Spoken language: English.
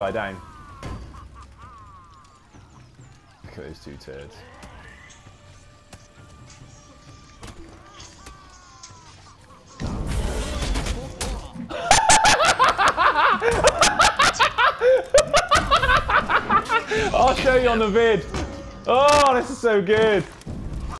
guy down. Look at those two turds. I'll show you on the vid. Oh, this is so good.